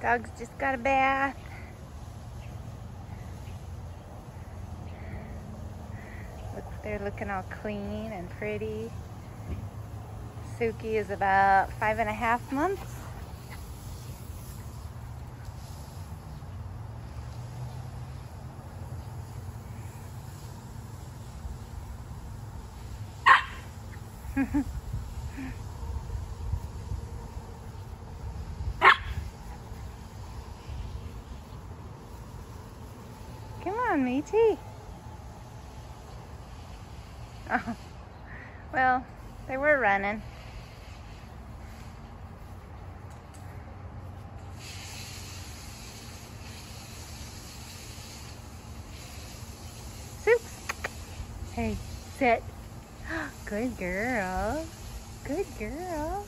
Dog's just got a bath. Look, they're looking all clean and pretty. Suki is about five and a half months. on, Michi. Oh, well, they were running. Soups. Hey, sit. Good girl. Good girl.